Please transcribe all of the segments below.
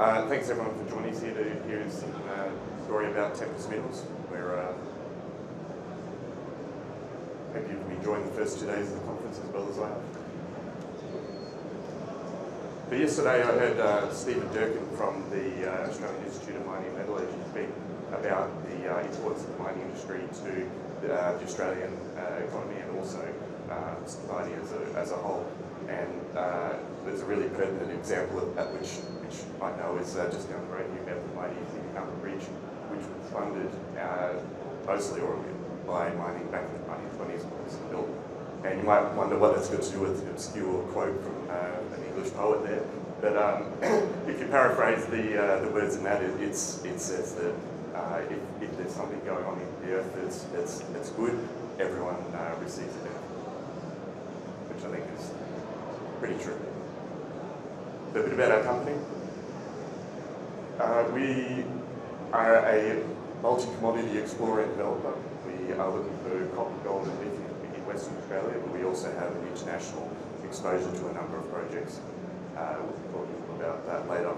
Uh, thanks everyone for joining us here to hear some uh, story about Tempest Minerals. We're uh, hope you've enjoying the first two days of the conference as well as I have. But yesterday I heard uh, Stephen Durkin from the uh, Australian Institute of Mining and Metallurgy speak about the uh, importance of the mining industry to uh, the Australian uh, economy and also uh, society as a, as a whole. And uh, there's a really pertinent example of that, which, which I know is uh, just down the road here about the mighty Harbour Bridge, which was funded uh, mostly or by mining back in the 1920s when it was built. And you might wonder what that's got to do with an obscure quote from uh, an English poet there. But um, if you paraphrase the, uh, the words in that, it, it's, it says that uh, if, if, there's something going on in the earth that's, that's, that's good, everyone receives it, which I think is pretty true. A bit about our company. Uh, we are a multi-commodity explorer and developer. We are looking for copper, gold and lithium in Western Australia, but we also have an international exposure to a number of projects. Uh, we'll talk about that later.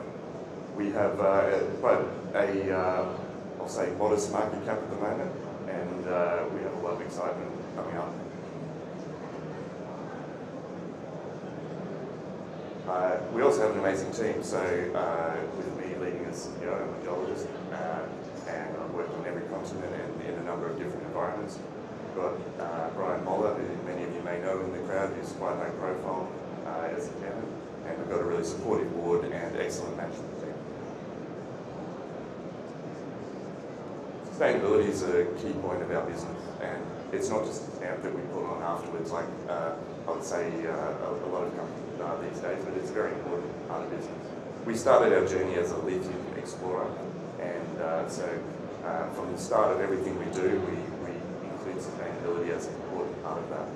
We have uh, quite a, uh, I'll say, modest market cap at the moment, and uh, we have a lot of excitement coming up. Uh, we also have an amazing team. So uh, with me leading as CEO, I'm a geologist, uh, and I've worked on every continent and in a number of different environments. We've got uh, Brian Moller, who many of you may know in the crowd, who's quite high profile uh, as a chairman, and we've got a really supportive board and excellent management team. Sustainability is a key point of our business, and it's not just a stamp that we put on afterwards, like uh, I would say a, a lot of companies these days, but it's a very important part of business. We started our journey as a lithium explorer, and uh, so uh, from the start of everything we do, we, we include sustainability as an important part of that.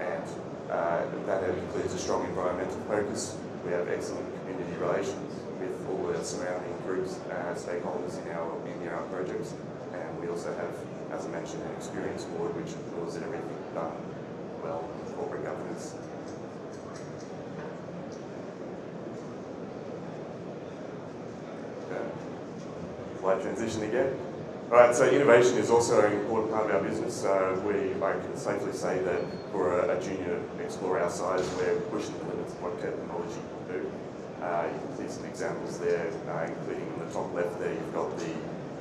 And uh, that includes a strong environmental focus. We have excellent community relations with all the surrounding groups, uh, stakeholders in our, in our projects, and we also have, as I mentioned, an experience board which ensures that everything's done well, corporate governance slide transition again. All right, so innovation is also an important part of our business. So we, I can safely say that for a, a, junior explorer our size, we're pushing the limits of what technology can do. Uh, you can see some examples there, uh, including in the top left there, you've got the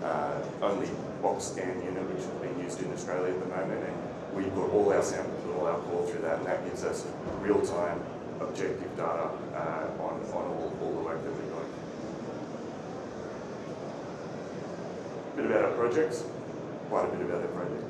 uh, only box scan unit which is being used in Australia at the moment, and we put all our samples and all our core through that, and that gives us real-time objective data uh, on, on all, all the work that we're doing. A bit about our projects, quite a bit about our project.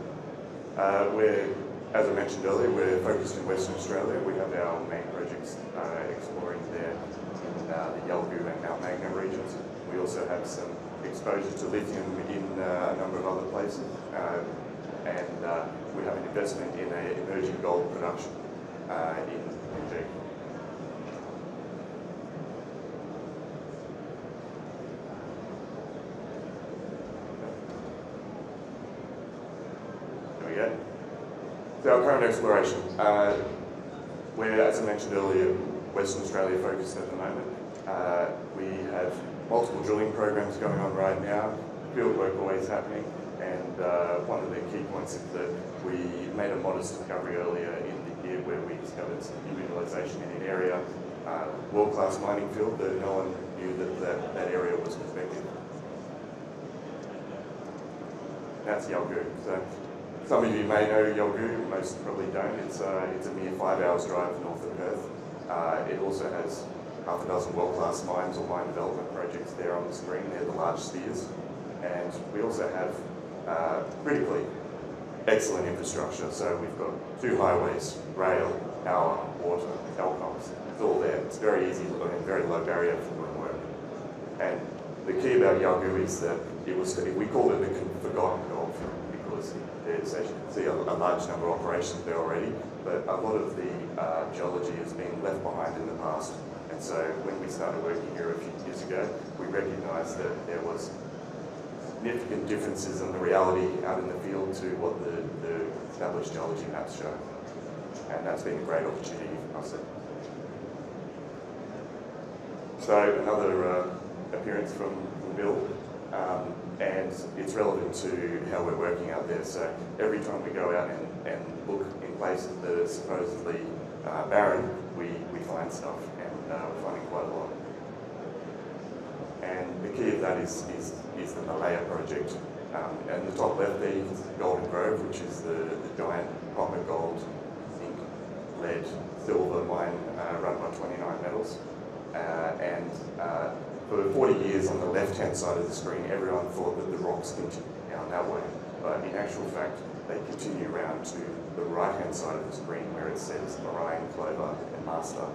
Uh, we're, as I mentioned earlier, we're focused in Western Australia. We have our main projects uh, exploring there in uh, the Yalgoo and Mount Magnet regions. We also have some exposure to lithium in uh, a number of other places. Uh, and uh, we have an investment in an emerging gold production in, in So our current exploration, uh, we're, as I mentioned earlier, Western Australia focused at the moment. Uh, we have multiple drilling programs going on right now, field work always happening, and uh, one of the key points is that we made a modest discovery earlier in the year where we discovered some new mineralisation in an area, uh, world-class mining field that no one knew that that, that area was prospective. That's Yalgoo. So some of you may know Yalgoo, most probably don't. It's, uh, it's a mere five hours drive north of Perth. Uh, it also has half a dozen world-class mines or mine development projects there on the screen. They're the large spheres. And we also have, uh, critically, excellent infrastructure. So we've got two highways, rail, power, water, telecoms. It's all there. It's very easy and very low barrier for doing work. And the key about Yalgoo is that it was, we called it the forgotten because there's, as you can see, a, a, large number of operations there already, but a lot of the uh, geology has been left behind in the past. And so when we started working here a few years ago, we recognised that there was significant differences in the reality out in the field to what the, the established geology maps show. And that's been a great opportunity for us. So another uh, appearance from, from Bill. Um, and it's relevant to how we're working out there. So every time we go out and, and look in places that are supposedly uh, barren, we, we find stuff, and uh, we're finding quite a lot. And the key of that is, is, is the Meleya project. Um, and the top left there, can see Golden Grove, which is the, the giant copper, gold, zinc, lead, silver mine uh, run by 29 Metals. Uh, and uh, for 40 years on the left-hand side of the screen, everyone thought that the rocks continue down that way. But in actual fact, they continue around to the right-hand side of the screen where it says Orion, Clover, and Master.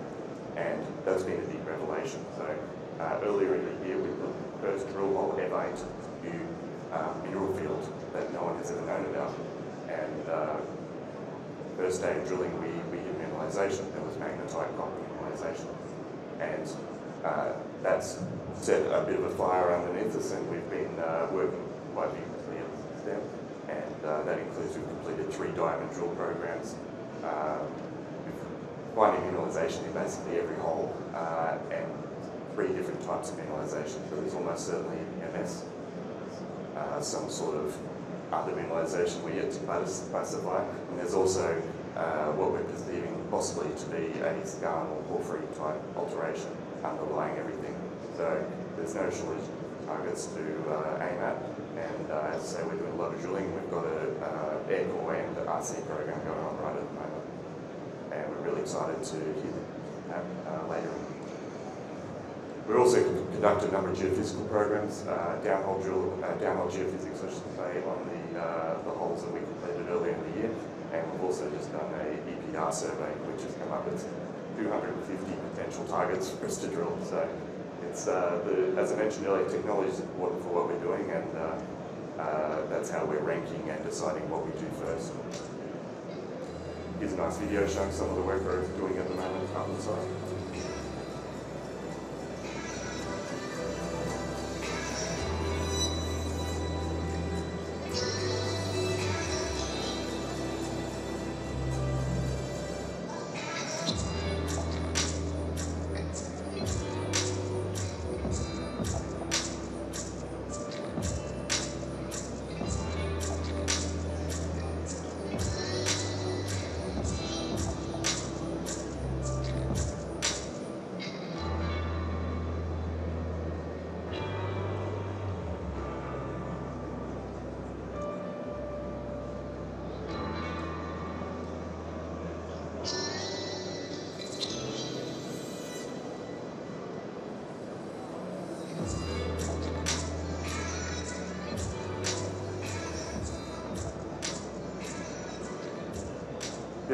And that's been a big revelation. So uh, earlier in the year, we put the first drill hole ever into new um, mineral field that no one has ever known about. And uh, first day of drilling, we, we hit mineralization. There was magnetite copper mineralization. And uh, that's set a bit of a fire underneath us, and we've been uh, working quite vigorously since then. And uh, that includes we've completed three diamond drill programs. Uh, finding mineralization in basically every hole, uh, and three different types of mineralization. So there's almost certainly MS, uh, some sort of other mineralization we yet to classify, and there's also uh, what we're perceiving possibly to be a skarn or porphyry type alteration underlying everything. So there's no shortage of targets to uh, aim at, and uh, as I say, we're doing a lot of drilling. We've got a uh, air core and RC program going on right at the moment, and we're really excited to hear that uh, later we also conduct a number of geophysical programs, uh, downhole drill, uh, downhole geophysics, I should say, on the, uh, the holes that we completed earlier in the year. And we've also just done a EPR survey, which has come up with 250 potential targets for us to drill. So it's, uh, the, as I mentioned earlier, technology is important for what we're doing, and uh, uh, that's how we're ranking and deciding what we do first. Here's a nice video showing some of the work we're doing at the moment up the site.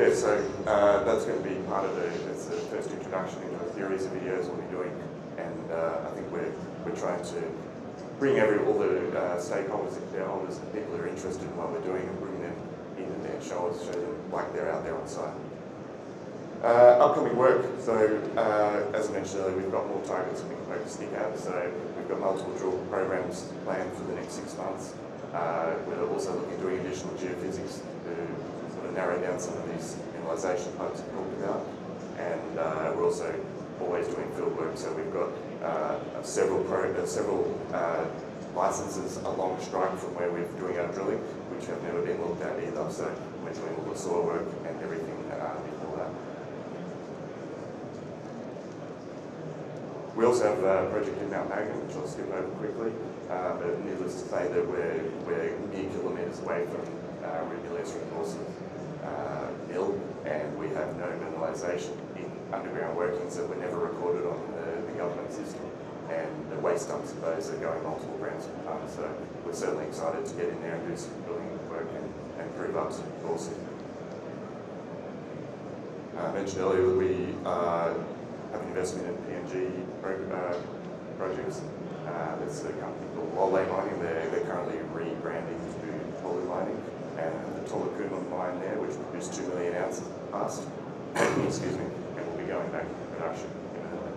Yeah, so uh, that's going to be part of the, it's the first introduction into a series of videos we'll be doing, and uh, I think we're, we're trying to bring every, all the uh, stakeholders and shareholders and people who are interested in what we're doing and bring them in and there, show us, show them like they're out there on site. Uh, upcoming work, so uh, as I mentioned earlier, we've got more targets we can focus stick at, so we've got multiple drill programs planned for the next six months. Uh, we're also looking at doing additional geophysics to narrow down some of these mineralisation types we talked about. And uh, we're also always doing field work, so we've got uh, several pro, uh, several uh, licenses along strike from where we're doing our drilling, which have never been looked at either. So we're doing all the soil work and everything uh, before that. We also have a project in Mount Magnet, which I'll skip over quickly, uh, but needless to say that we're, we're mere kilometres away from uh, Ramelius resources uh, mill, and we have no mineralisation in underground workings that were never recorded on the, the government system. And the waste dumps of those are going multiple grams per tonne, so we're certainly excited to get in there and do some drilling work and, and prove up some resources. I mentioned earlier that we uh, have an investment in PNG pro uh, projects. Uh, there's a company called Mining. They're, they're currently rebranding to Poly Mining and the Tolukuma mine there, which produced 2 million ounces past, excuse me, and will be going back into production imminently.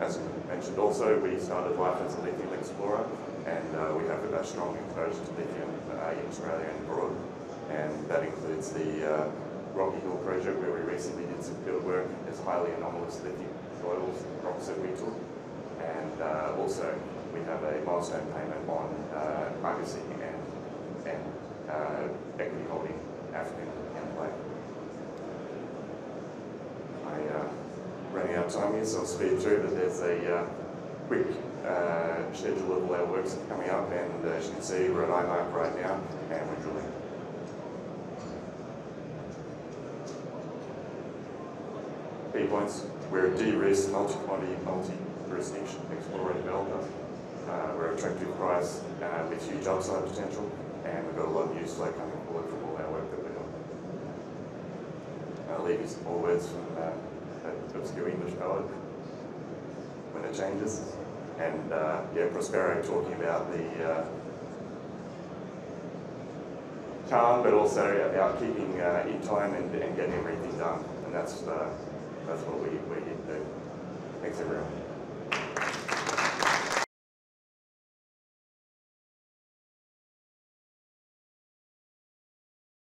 As mentioned also, we started life as a lithium explorer, and uh, we have a strong exposure to lithium uh, in Australia and abroad, and that includes the uh, Rocky Hill project where we recently did some field work. It's highly anomalous lithium soils, rocks that we took. Uh, also we have a milestone payment on uh, Argosy and, and uh, equity holding African and Play. I uh, running out of time here, so I'll speed through, but there's a uh, quick uh, schedule of all our works coming up, and uh, as you can see, we're at IMARC right now, and we're drilling. Key points, we're a de-risk, multi-commodity, multi-jurisdiction explorer developer. Uh, we're attractive price uh, with huge upside potential, and we've got a lot of news flow coming forward from all our work that we're doing. I'll leave you some more words from uh, that obscure English poet when it changes. And uh, yeah, Prospero talking about the uh, calm, but also about keeping uh, in time and, and getting everything done. And that's uh, that's what we, we do. Thanks everyone.